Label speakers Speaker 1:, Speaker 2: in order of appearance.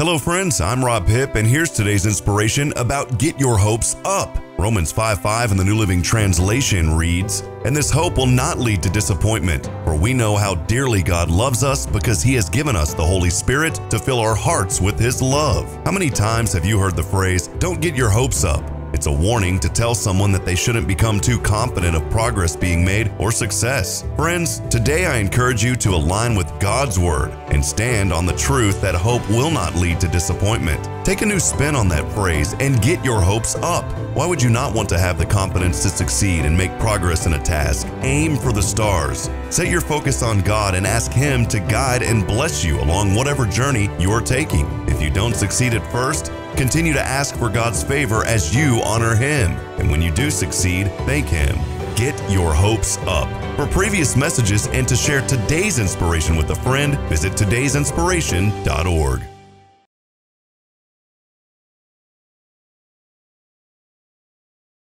Speaker 1: Hello, friends. I'm Rob Hipp, and here's today's inspiration about Get Your Hopes Up. Romans 5 5 in the New Living Translation reads, And this hope will not lead to disappointment, for we know how dearly God loves us because He has given us the Holy Spirit to fill our hearts with His love. How many times have you heard the phrase, Don't get your hopes up? It's a warning to tell someone that they shouldn't become too confident of progress being made or success. Friends, today I encourage you to align with God's Word and stand on the truth that hope will not lead to disappointment. Take a new spin on that phrase and get your hopes up. Why would you not want to have the confidence to succeed and make progress in a task? Aim for the stars. Set your focus on God and ask Him to guide and bless you along whatever journey you are taking. If you don't succeed at first, continue to ask for God's favor as you honor Him. And when you do succeed, thank Him. Get your hopes up. For previous messages and to share today's inspiration with a friend, visit today'sinspiration.org.